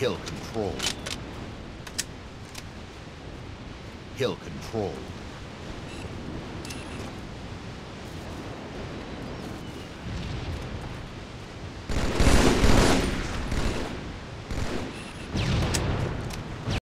Hill control. Hill control.